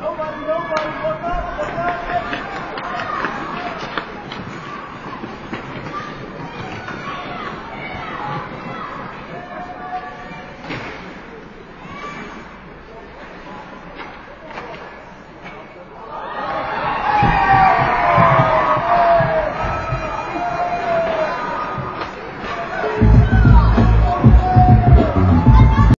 Nobody knows.